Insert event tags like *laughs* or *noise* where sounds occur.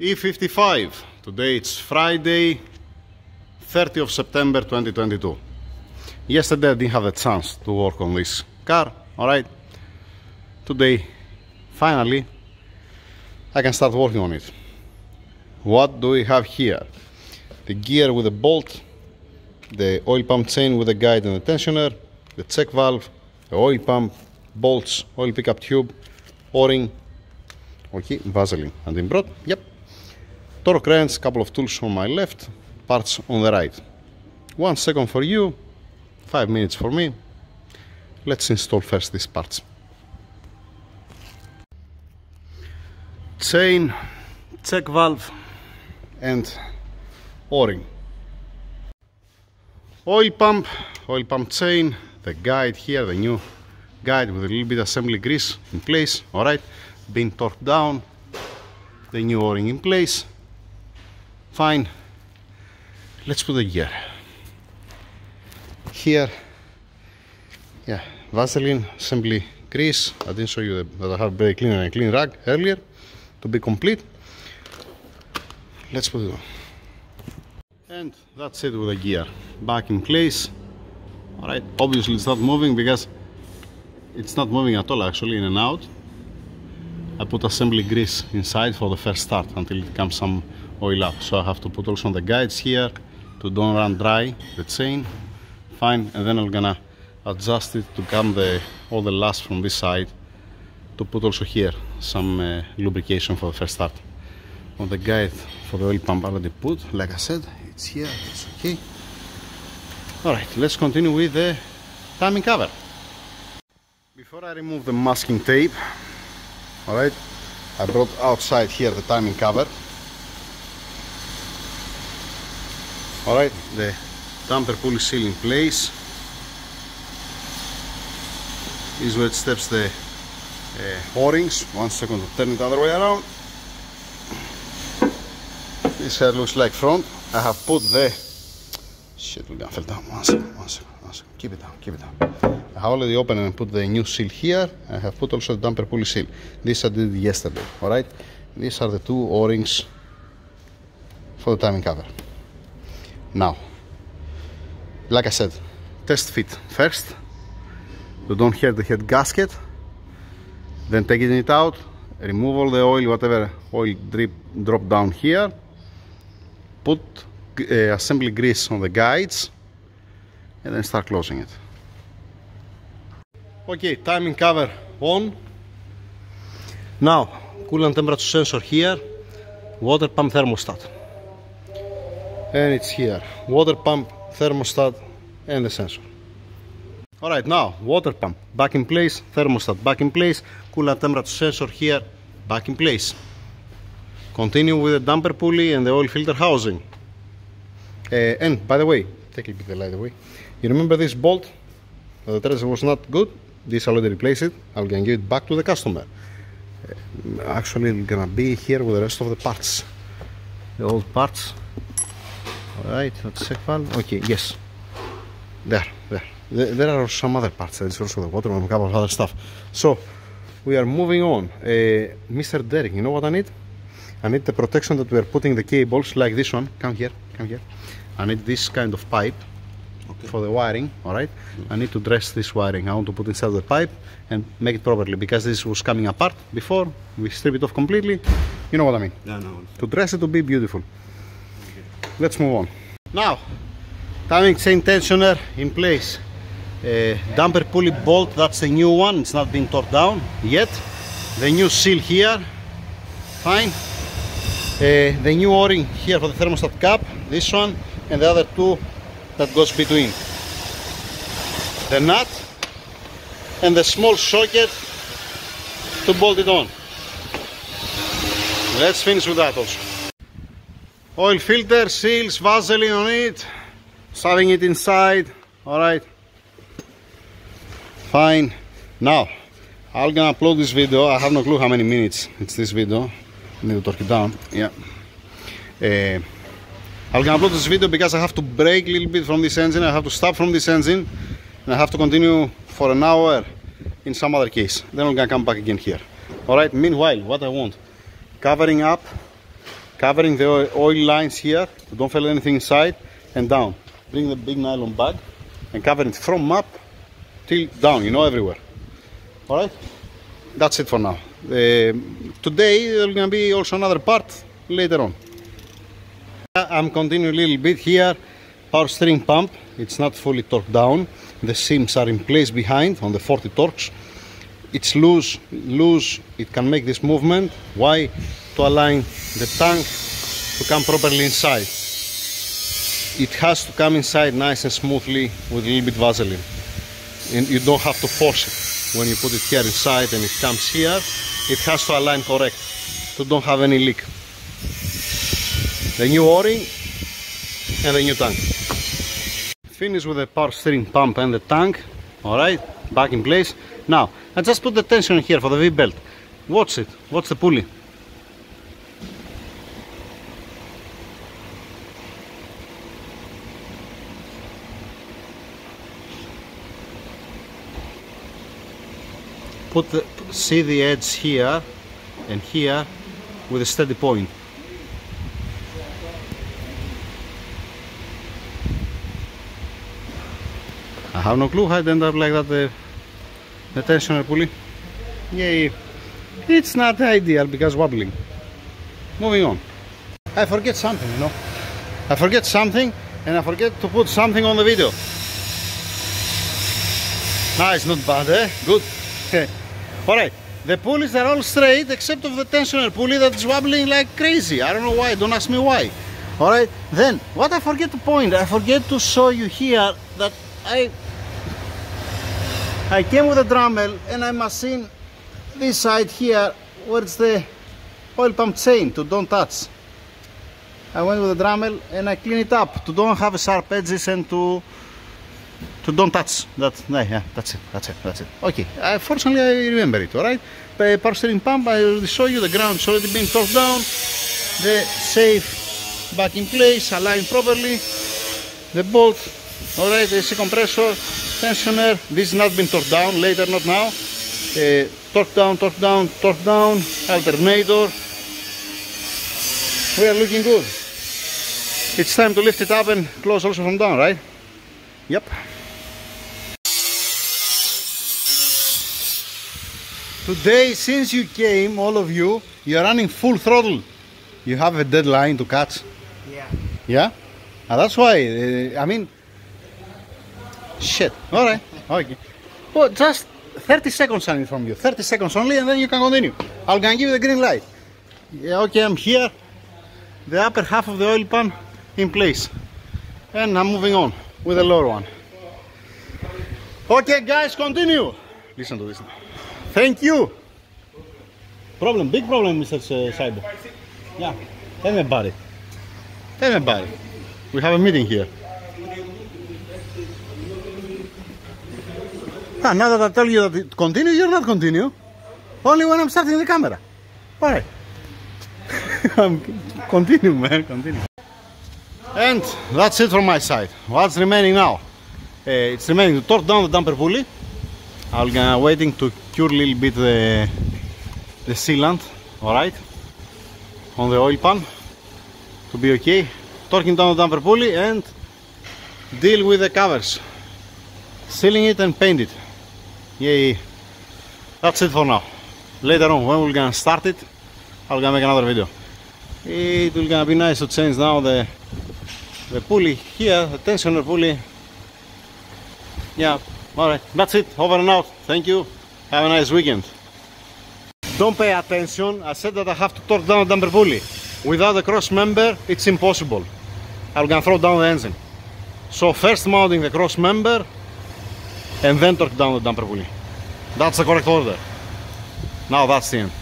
E55. Today it's Friday, 30th of September 2022. Yesterday I didn't have a chance to work on this car, alright? Today, finally, I can start working on it. What do we have here? The gear with the bolt, the oil pump chain with the guide and the tensioner, the check valve, the oil pump, bolts, oil pickup tube, o-ring, okay, Vaseline and in broad, yep. Torque wrench, couple of tools on my left, parts on the right. One second for you, five minutes for me. Let's install first these parts. Chain, check valve and o-ring. Oil pump, oil pump chain, the guide here, the new guide with a little bit assembly grease in place, alright, being torqued down, the new o-ring in place, fine, let's put the gear. Here, yeah, Vaseline assembly grease, I didn't show you that I have very clean and a clean rag earlier. To be complete. Let's put it on. And that's it with the gear, back in place, alright, obviously it's not moving because it's not moving at all actually in and out. I put assembly grease inside for the first start until it comes some oil up. So I have to put also on the guides here to don't run dry the chain. Fine and then I'm gonna adjust it to come the all the last from this side to put also here some uh, lubrication for the first start. On the guide for the oil pump already put. Like I said it's here it's okay. Alright let's continue with the timing cover. Before I remove the masking tape, alright, I brought outside here the timing cover. Alright, the damper pulley seal in place. Is where it steps the uh, o-rings. One second to turn it the other way around. This here looks like front. I have put the shit gonna fall down. One second, one second, one second. Keep it down, keep it down. I have already opened and put the new seal here. I have put also the damper pulley seal. This I did yesterday, alright? These are the two O-rings for the timing cover. Now, like I said, test fit first. You don't hear the head gasket. Then taking it out, remove all the oil, whatever oil drip drop down here. Put uh, assembly grease on the guides and then start closing it. Okay, timing cover on. Now, coolant temperature sensor here, water pump thermostat. And it's here, water pump, thermostat, and the sensor. Alright, now, water pump back in place, thermostat back in place, coolant temperature sensor here, back in place. Continue with the damper pulley and the oil filter housing. Uh, and, by the way, take a bit the light away. You remember this bolt? The thread was not good this already replaced it I'm gonna give it back to the customer uh, actually it's gonna be here with the rest of the parts the old parts let's check valve okay yes. There there. There are some other parts there's also the water and a couple of other stuff. So we are moving on. Uh, Mr. Derek you know what I need? I need the protection that we are putting the cables like this one. Come here come here. I need this kind of pipe okay. for the wiring all right? Mm. I need to dress this wiring. I want to put inside the pipe and make it properly because this was coming apart before. We strip it off completely. You know what I mean? Yeah, no. to dress it to be beautiful. Let's move on now timing chain tensioner in place uh, damper pulley bolt that's the new one it's not been torn down yet the new seal here fine uh, the new o-ring here for the thermostat cap this one and the other two that goes between the nut and the small socket to bolt it on. Let's finish with that also. Oil filter, seals, Vaseline on it, shoving it inside, alright. Fine. Now, I'm gonna upload this video, I have no clue how many minutes it's this video. I need to torque it down, yeah. Uh, I'm gonna upload this video because I have to break a little bit from this engine, I have to stop from this engine, and I have to continue for an hour in some other case. Then I'm gonna come back again here. Alright, meanwhile, what I want, covering up covering the oil lines here. Don't feel anything inside. And down. Bring the big nylon bag and cover it from up till down you know everywhere. All right? That's it for now. Uh, today there's gonna be also another part later on. I'm continuing a little bit here. Power steering pump. It's not fully torqued down. The seams are in place behind on the 40 torques it's loose loose. It can make this movement. Why to align the tank to come properly inside. It has to come inside nice and smoothly with a little bit Vaseline. And you don't have to force it. When you put it here inside and it comes here it has to align correct. To don't have any leak. The new o-ring and the new tank. Finish with the power steering pump and the tank. All right back in place. Now I just put the tension here for the V-belt watch it. Watch the pulley put the see the edge here and here with a steady point. I have no clue how it ended up like that the, the tensioner pulley yeah it's not ideal because wobbling. Moving on. I forget something you know. I forget something and I forget to put something on the video. Nice not bad eh? Good *laughs* Alright, the pulleys are all straight except of the tensioner pulley that's wobbling like crazy. I don't know why, don't ask me why. Alright, then what I forget to point, I forget to show you here that I I came with a Dremel and I machine this side here where it's the oil pump chain to don't touch. I went with a Dremel and I clean it up to don't have sharp edges and to to don't touch. That yeah that's it that's it that's it. Okay uh, fortunately I remember it alright? Power steering pump I already show you the ground's already been torqued down. The safe back in place aligned properly. The bolt alright the AC compressor tensioner this has not been torqued down later not now. Uh, torque down torque down torque down alternator. We are looking good. It's time to lift it up and close also from down right? Yep Today, since you came, all of you, you're running full throttle. You have a deadline to catch. Yeah. Yeah? Ah, that's why. Uh, I mean, shit. All right. Okay. Well, just 30 seconds only from you. 30 seconds only, and then you can continue. I'll give you the green light. Yeah, okay, I'm here. The upper half of the oil pan in place. And I'm moving on with the lower one. Okay, guys, continue. Listen to this now. Thank you. Problem, big problem, Mr. Cyber. Yeah, tell me about it. Tell me about it. We have a meeting here. Ah, now that I tell you that it continue, you're not continue. Only when I'm starting the camera. Alright. *laughs* continue, man, continue. And that's it from my side. What's remaining now? Uh, it's remaining to torque down the damper pulley. I'm gonna waiting to cure a little bit the, the sealant, alright, on the oil pan to be okay. Torquing down the damper pulley and deal with the covers. Sealing it and paint it. Yay. That's it for now. Later on, when we're gonna start it, I'm gonna make another video. It will gonna be nice to change now the the pulley here, the tensioner pulley. Yeah, alright, that's it. Over and out. Thank you. Have a nice weekend. Don't pay attention. I said that I have to torque down the damper pulley. Without the cross member, it's impossible. I'm gonna throw down the engine. So first mounting the cross member and then torque down the damper pulley. That's the correct order. Now that's the end.